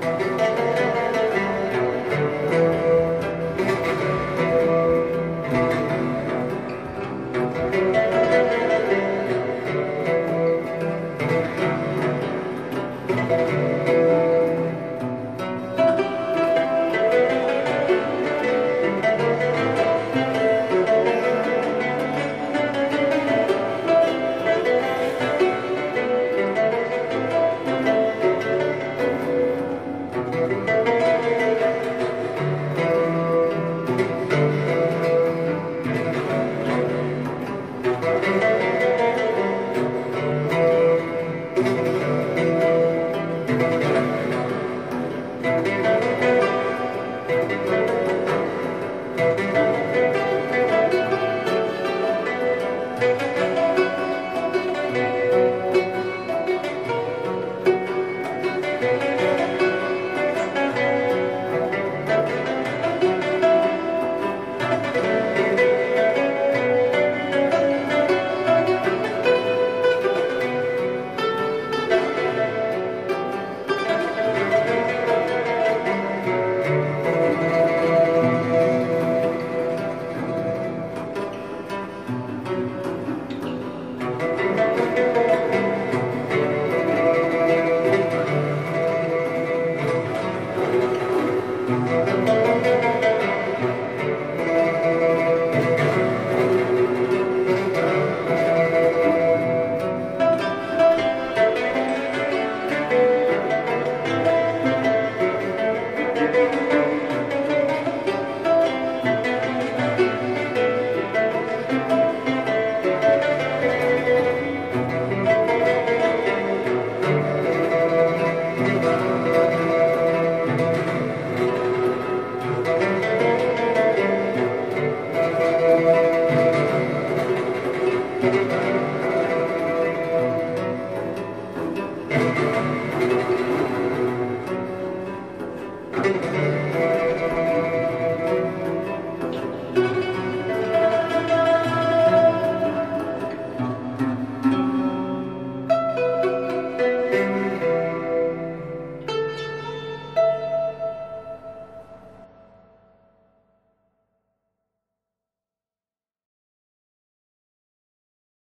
Música